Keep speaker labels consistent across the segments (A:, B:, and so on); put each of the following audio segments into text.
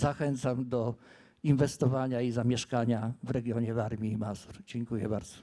A: zachęcam do inwestowania i zamieszkania w regionie Warmii i Mazur. Dziękuję bardzo.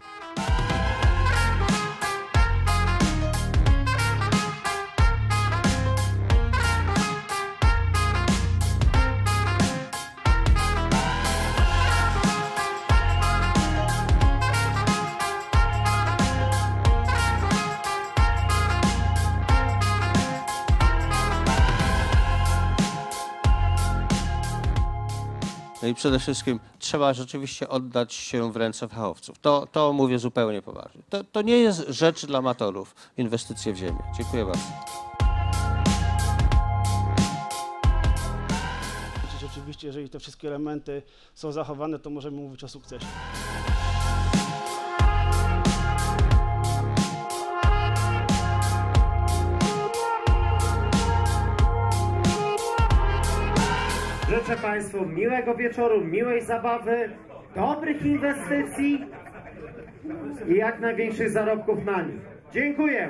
B: No i przede wszystkim trzeba rzeczywiście oddać się w ręce fachowców. To, to mówię zupełnie poważnie. To, to nie jest rzecz dla amatorów, inwestycje w ziemię. Dziękuję bardzo.
C: Oczywiście, jeżeli te wszystkie elementy są zachowane, to możemy mówić o sukcesie.
D: Życzę Państwu miłego wieczoru, miłej zabawy, dobrych inwestycji i jak największych zarobków na nich. Dziękuję.